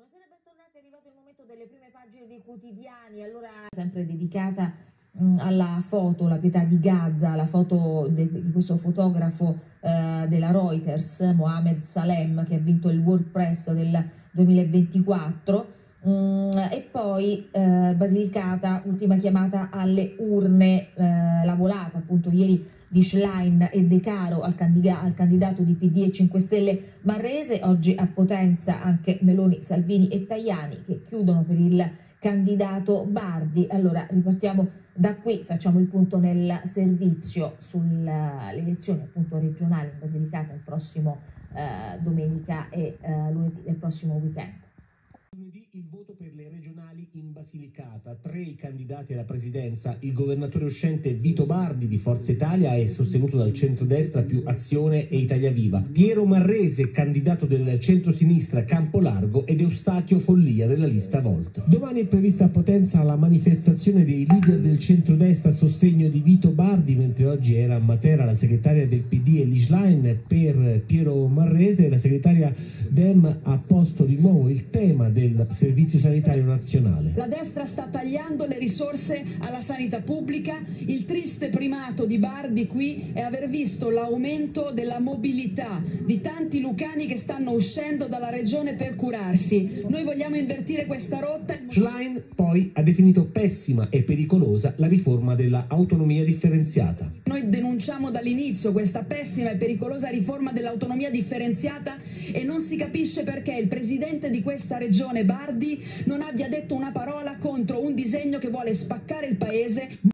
Buonasera, bentornati. È arrivato il momento delle prime pagine dei quotidiani. Allora, sempre dedicata mh, alla foto, la pietà di Gaza, la foto di questo fotografo eh, della Reuters, Mohamed Salem, che ha vinto il World Press del 2024. Mm, e poi eh, Basilicata, ultima chiamata alle urne, eh, la volata appunto ieri di Schlein e De Caro al, candida al, candidato di PD e 5 Stelle Marrese, oggi a Potenza anche Meloni, Salvini e Tajani che chiudono per il candidato Bardi. Allora ripartiamo da qui, facciamo il punto nel servizio sulle elezioni appunto regionali in Basilicata il prossimo eh, domenica e eh, lunedì del prossimo weekend. Lunedì il voto per le regionali in Basilicata. Tre i candidati alla presidenza. Il governatore uscente Vito Bardi di Forza Italia è sostenuto dal centrodestra più Azione e Italia Viva. Piero Marrese, candidato del centro-sinistra Campo Largo ed Eustachio Follia della lista Volt. Domani è prevista a Potenza la manifestazione dei leader del centrodestra a sostegno di Vito Bardi, mentre oggi era a Matera la segretaria del PD Elislein per Piero Marrese e la segretaria Dem ha posto di nuovo il tema del Servizio Sanitario Nazionale. La destra sta tagliando le risorse alla sanità pubblica. Il triste primato di Bardi qui è aver visto l'aumento della mobilità di tanti lucani che stanno uscendo dalla regione per curarsi. Noi vogliamo invertire questa rotta. Schlein poi ha definito pessima e pericolosa la riforma dell'autonomia differenziata. Denunciamo dall'inizio questa pessima e pericolosa riforma dell'autonomia differenziata e non si capisce perché il presidente di questa regione Bardi non abbia detto una parola contro un disegno che vuole spaccare il paese